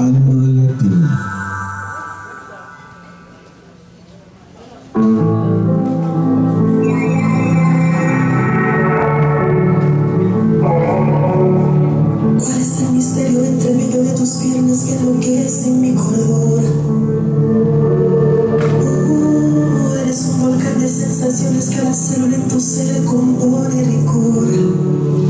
¿Cuál es el misterio entre medio de tus piernas que enloquece en mi corredor? Uh, eres un volcán de sensaciones cada célula en tu ser compone licor.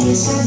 Please,